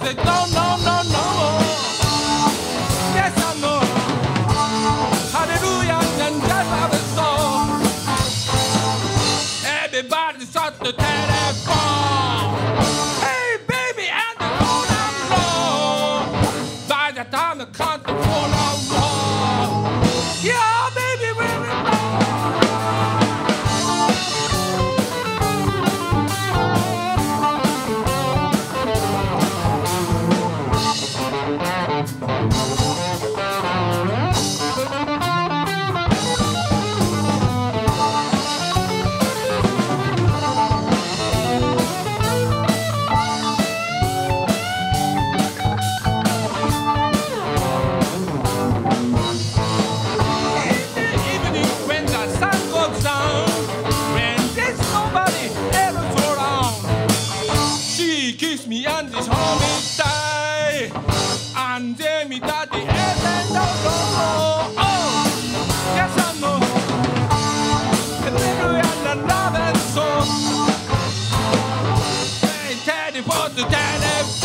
No, no, no. Kiss me and his homie die. And then me daddy and then oh, oh, yes I know. Delivery and love and soul. Hey, Teddy for the Teddy.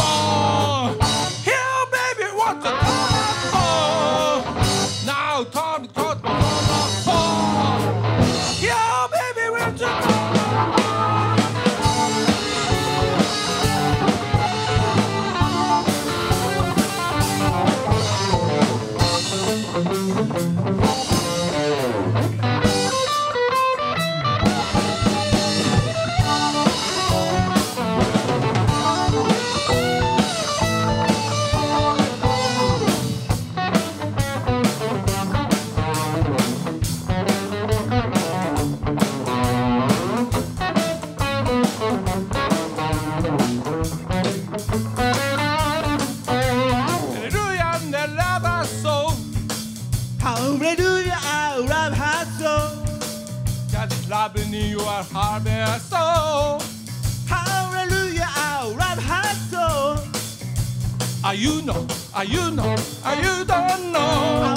you know? I you know? I you don't know?